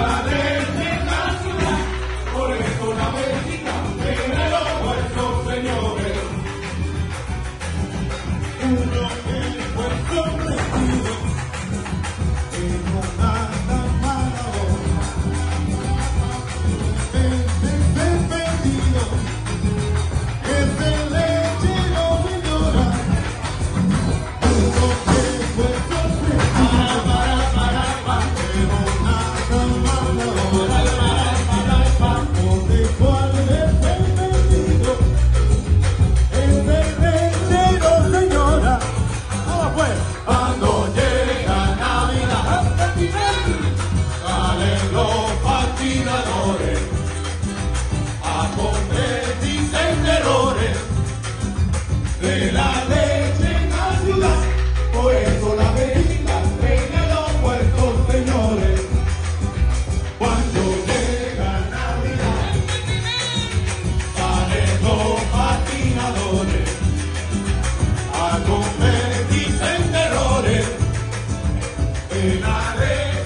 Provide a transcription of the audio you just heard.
Jerusalén. Pues a convertirse en terrores de la leche en la ciudad. Por eso la bebida en los puertos, señores. Cuando llega Navidad, salen los patinadores a convertirse en terrores de la pues leche.